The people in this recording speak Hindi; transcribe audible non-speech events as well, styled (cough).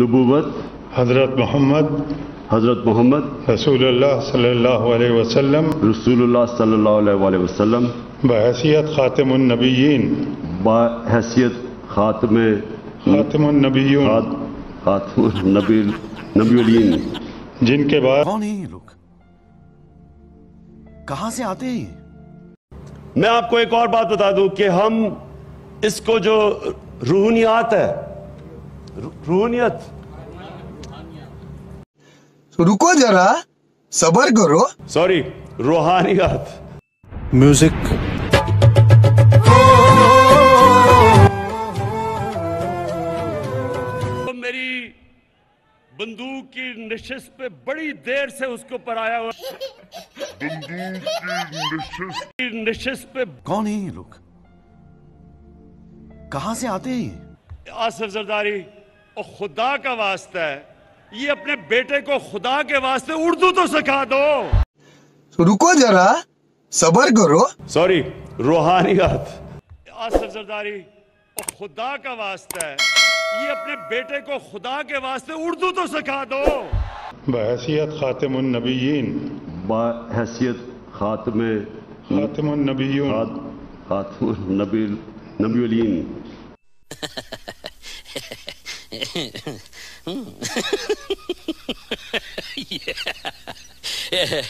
नबूवत हज़रत मोहम्मद हज़रत मोहम्मद रसूलुल्लाह सल्लल्लाहु अलैहि वसल्लम रसूलुल्लाह सल्लल्लाहु अलैहि वसल्लम बहसीत ख़ातमुन्नबिय्यीन बाहैसियत ख़ातम ख़ातमुन्नबिय्यून खातम नबी नबीन जिनके बाद कौन है ये लोग? कहाँ से आते हैं ये? मैं आपको एक और बात बता दूँ कि हम इसको जो रूहनियात है रूहनियत रुको जरा सबर करो। सॉरी रूहानियात। म्यूज़िक मेरी बंदूक की नशिश पे बड़ी देर से उसके ऊपर आया हुआ बंदूक की नशिश पे कौन है ये लोग? कहाँ से आते हैं ये? आसिफ जरदारी और खुदा का वास्ता है ये अपने बेटे को खुदा के वास्ते उर्दू तो सिखा दो। रुको जरा सबर करो। सॉरी रूहानियात आसिफ जरदारी और खुदा का वास्ता है ये अपने बेटे को खुदा के वास्ते उर्दू तो सिखा दो। बहसीत ख़ातमुन्नबिय्यीन बाहैसियत ख़ातम ख़ातमुन्नबिय्यून खातम नबी नबीन (laughs) Hmm. (laughs) yeah.